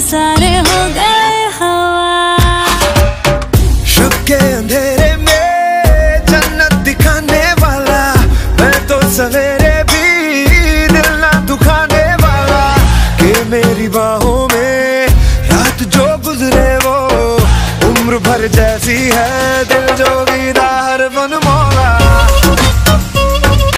सारे हो गए हवा। शुभ के अंधेरे में जन्नत दिखाने वाला, मैं तो सवेरे भी दिल ना दुखाने वाला, के मेरी बाहों में रात जो गुजरे वो, उम्र भर जैसी है दिल जो